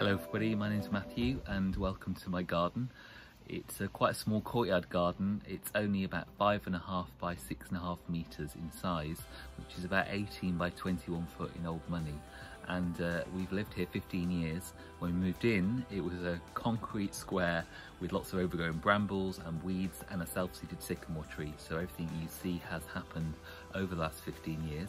Hello everybody, my name is Matthew and welcome to my garden. It's a quite a small courtyard garden. It's only about five and a half by six and a half metres in size, which is about 18 by 21 foot in old money. And uh, we've lived here 15 years. When we moved in, it was a concrete square with lots of overgrown brambles and weeds and a self-seeded sycamore tree. So everything you see has happened over the last 15 years.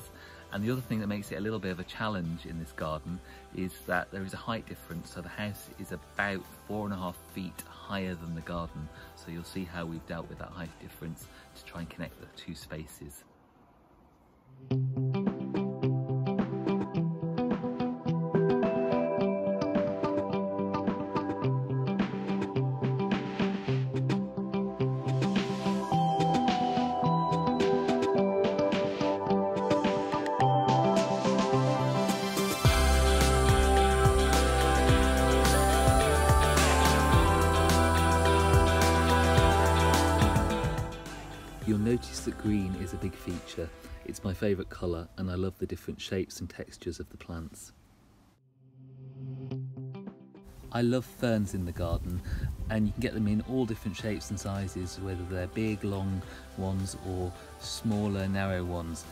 And the other thing that makes it a little bit of a challenge in this garden is that there is a height difference. So the house is about four and a half feet higher than the garden. So you'll see how we've dealt with that height difference to try and connect the two spaces. Green is a big feature. It's my favourite colour and I love the different shapes and textures of the plants. I love ferns in the garden and you can get them in all different shapes and sizes whether they're big long ones or smaller narrow ones.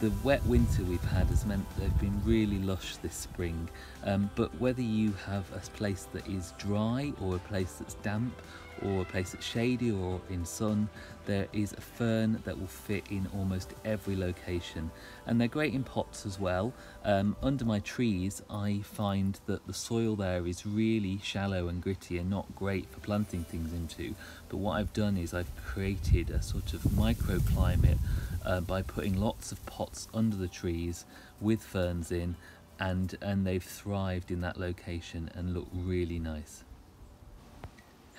The wet winter we've had has meant they've been really lush this spring um, but whether you have a place that is dry or a place that's damp or a place that's shady or in sun, there is a fern that will fit in almost every location. And they're great in pots as well. Um, under my trees, I find that the soil there is really shallow and gritty and not great for planting things into. But what I've done is I've created a sort of microclimate uh, by putting lots of pots under the trees with ferns in and and they've thrived in that location and look really nice.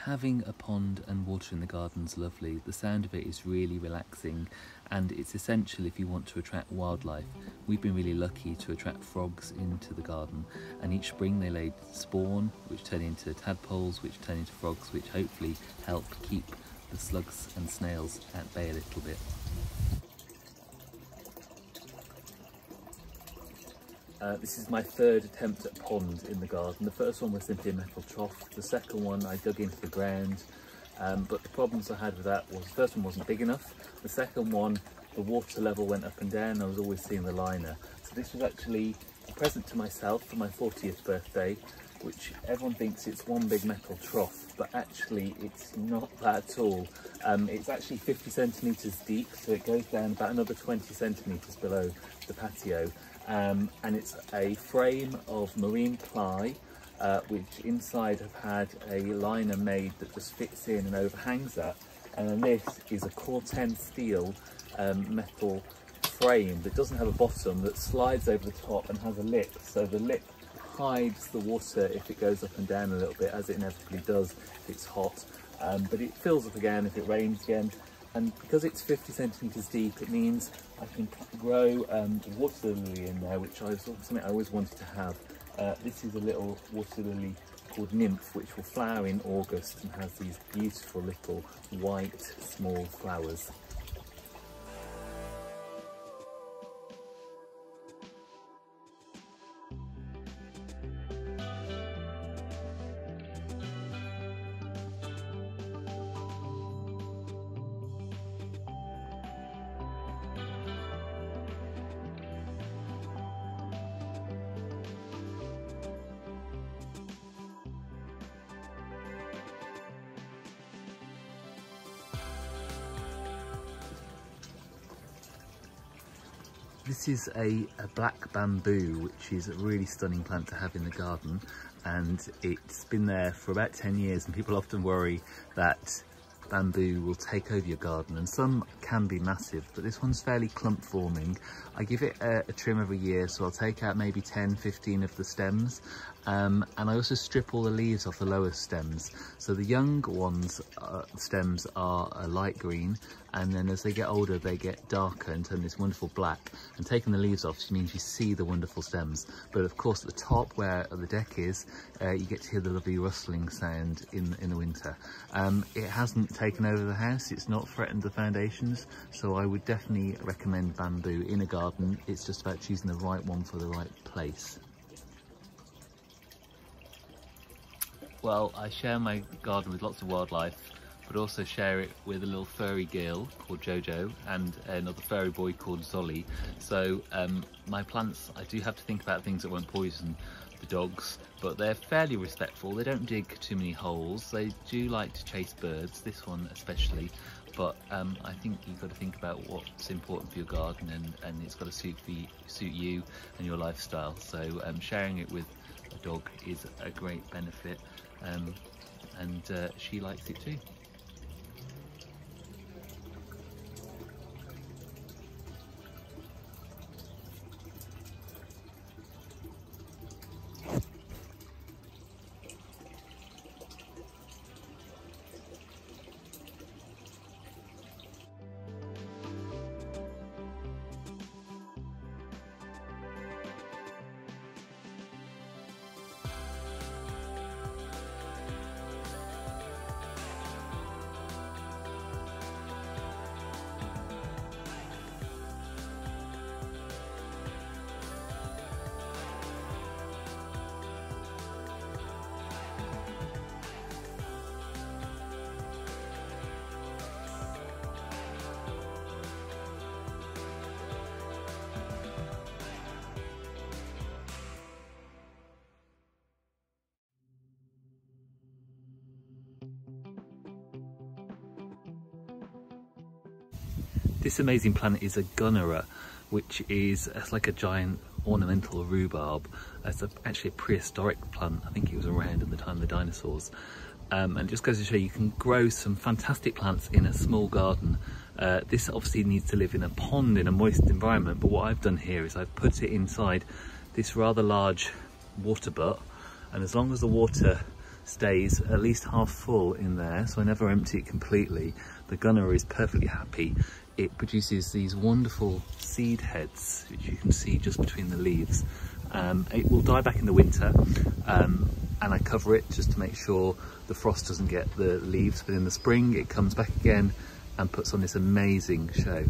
Having a pond and water in the garden is lovely. The sound of it is really relaxing and it's essential if you want to attract wildlife. We've been really lucky to attract frogs into the garden and each spring they lay spawn which turn into tadpoles which turn into frogs which hopefully help keep the slugs and snails at bay a little bit. Uh, this is my third attempt at pond in the garden. The first one was simply a metal trough. The second one I dug into the ground, um, but the problems I had with that was the first one wasn't big enough. The second one, the water level went up and down. I was always seeing the liner. So this was actually a present to myself for my 40th birthday, which everyone thinks it's one big metal trough, but actually it's not that at all. Um, it's actually 50 centimetres deep, so it goes down about another 20 centimetres below the patio um, and it's a frame of marine ply uh, which inside have had a liner made that just fits in and overhangs that. And then this is a Corten steel um, metal frame that doesn't have a bottom that slides over the top and has a lip. So the lip hides the water if it goes up and down a little bit as it inevitably does if it's hot. Um, but it fills up again if it rains again and because it's 50 centimetres deep it means I can grow um, water lily in there which I something I always wanted to have. Uh, this is a little water lily called Nymph which will flower in August and has these beautiful little white small flowers. This is a, a, black bamboo, which is a really stunning plant to have in the garden. And it's been there for about 10 years and people often worry that bamboo will take over your garden. And some can be massive but this one's fairly clump forming. I give it a, a trim every year so i'll take out maybe 10 15 of the stems um, and I also strip all the leaves off the lower stems. So the young ones uh, stems are a light green and then as they get older they get darker and turn this wonderful black and taking the leaves off means you see the wonderful stems but of course at the top where the deck is uh, you get to hear the lovely rustling sound in, in the winter. Um, it hasn't taken over the house, it's not threatened the foundations so I would definitely recommend bamboo in a garden. It's just about choosing the right one for the right place. Well, I share my garden with lots of wildlife, but also share it with a little furry girl called Jojo and another furry boy called Zolly. So um, my plants, I do have to think about things that won't poison the dogs, but they're fairly respectful. They don't dig too many holes. They do like to chase birds, this one especially, but um, I think you've got to think about what's important for your garden and, and it's got to suit, you, suit you and your lifestyle. So um, sharing it with a dog is a great benefit um, and uh, she likes it too. This amazing plant is a gunnera, which is like a giant ornamental rhubarb. It's a, actually a prehistoric plant. I think it was around at the time of the dinosaurs. Um, and just goes to show you can grow some fantastic plants in a small garden. Uh, this obviously needs to live in a pond in a moist environment, but what I've done here is I've put it inside this rather large water butt, and as long as the water stays at least half full in there, so I never empty it completely, the gunnera is perfectly happy it produces these wonderful seed heads, which you can see just between the leaves. Um, it will die back in the winter, um, and I cover it just to make sure the frost doesn't get the leaves, but in the spring it comes back again and puts on this amazing show.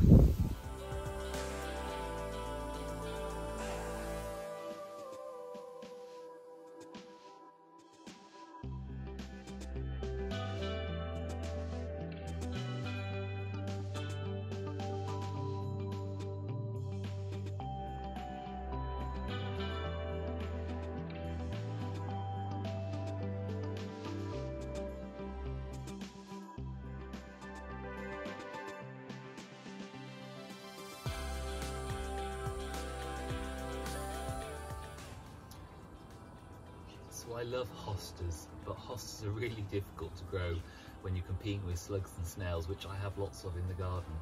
Love hostas, but hostas are really difficult to grow when you're competing with slugs and snails, which I have lots of in the garden.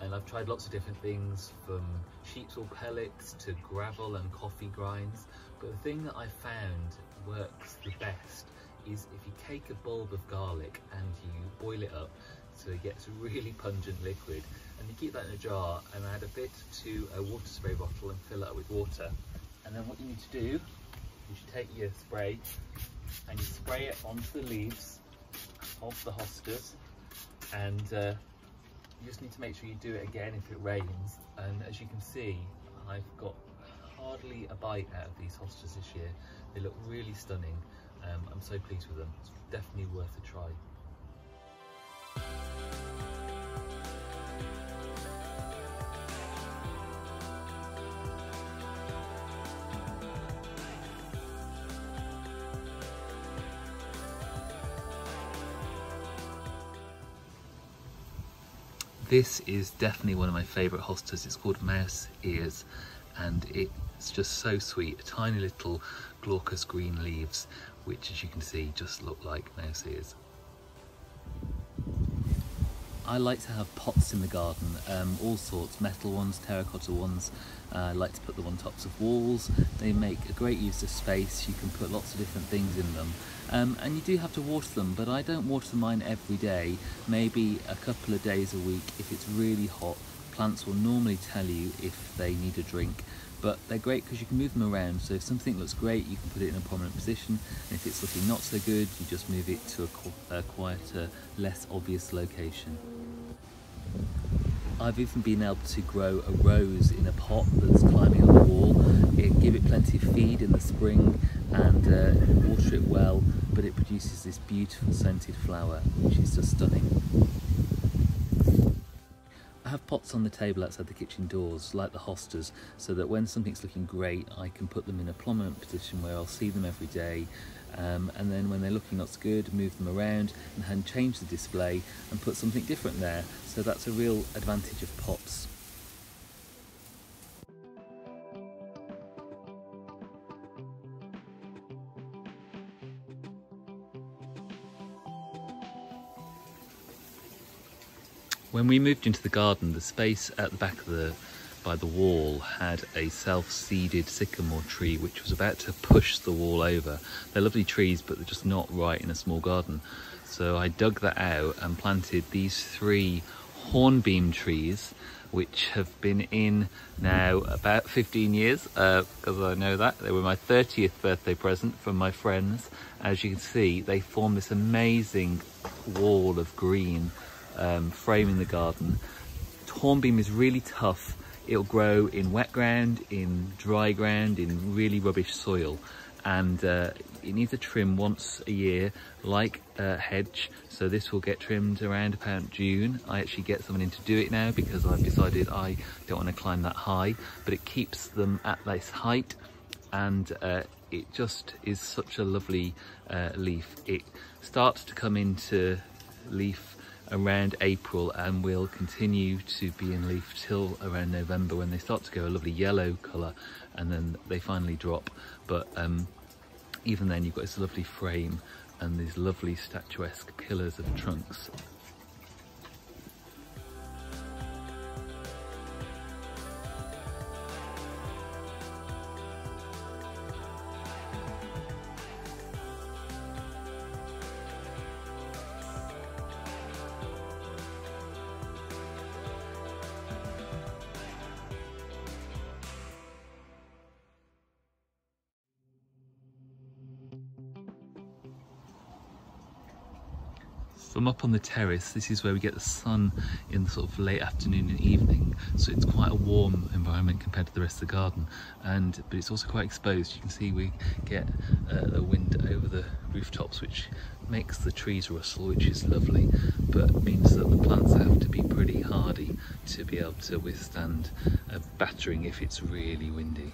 And I've tried lots of different things from sheep's wool pellets to gravel and coffee grinds. But the thing that I found works the best is if you take a bulb of garlic and you boil it up so it gets a really pungent liquid and you keep that in a jar and add a bit to a water spray bottle and fill it up with water. And then what you need to do you should take your spray and you spray it onto the leaves of the hostas. And uh, you just need to make sure you do it again if it rains. And as you can see I've got hardly a bite out of these hostas this year. They look really stunning. Um, I'm so pleased with them. It's definitely worth a try This is definitely one of my favourite hostas. It's called Mouse Ears and it's just so sweet. Tiny little glaucous green leaves, which as you can see just look like mouse ears. I like to have pots in the garden, um, all sorts, metal ones, terracotta ones. Uh, I like to put them on tops of walls. They make a great use of space. You can put lots of different things in them. Um, and you do have to water them, but I don't water mine every day, maybe a couple of days a week if it's really hot. Plants will normally tell you if they need a drink but they're great because you can move them around so if something looks great you can put it in a prominent position and if it's looking not so good you just move it to a, a quieter less obvious location I've even been able to grow a rose in a pot that's climbing on the wall it, give it plenty of feed in the spring and uh, water it well but it produces this beautiful scented flower, which is just stunning. I have pots on the table outside the kitchen doors, like the hostas, so that when something's looking great, I can put them in a prominent position where I'll see them every day. Um, and then when they're looking not so good, move them around and change the display and put something different there. So that's a real advantage of pots. When we moved into the garden, the space at the back of the by the wall had a self-seeded sycamore tree which was about to push the wall over. They're lovely trees but they're just not right in a small garden. So I dug that out and planted these three hornbeam trees which have been in now about 15 years because uh, I know that. They were my 30th birthday present from my friends. As you can see they form this amazing wall of green um, framing the garden. Hornbeam is really tough. It'll grow in wet ground, in dry ground, in really rubbish soil. And uh, it needs a trim once a year, like a hedge. So this will get trimmed around about June. I actually get someone in to do it now because I've decided I don't want to climb that high, but it keeps them at this height and uh, it just is such a lovely uh, leaf. It starts to come into leaf around April and will continue to be in leaf till around November when they start to go a lovely yellow colour and then they finally drop. But um, even then you've got this lovely frame and these lovely statuesque pillars of trunks From up on the terrace, this is where we get the sun in the sort of late afternoon and evening. So it's quite a warm environment compared to the rest of the garden. And But it's also quite exposed. You can see we get uh, the wind over the rooftops, which makes the trees rustle, which is lovely, but means that the plants have to be pretty hardy to be able to withstand a battering if it's really windy.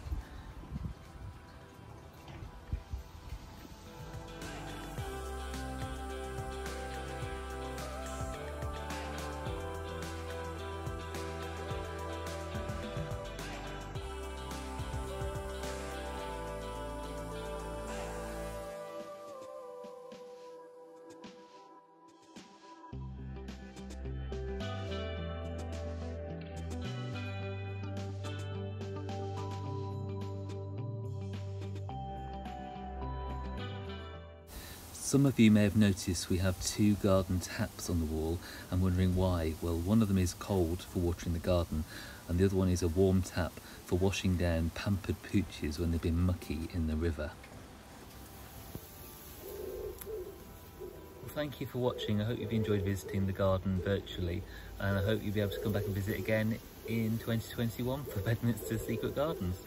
Some of you may have noticed we have two garden taps on the wall and wondering why. Well, one of them is cold for watering the garden and the other one is a warm tap for washing down pampered pooches when they've been mucky in the river. Well, thank you for watching. I hope you've enjoyed visiting the garden virtually and I hope you'll be able to come back and visit again in 2021 for Bedminster Secret Gardens.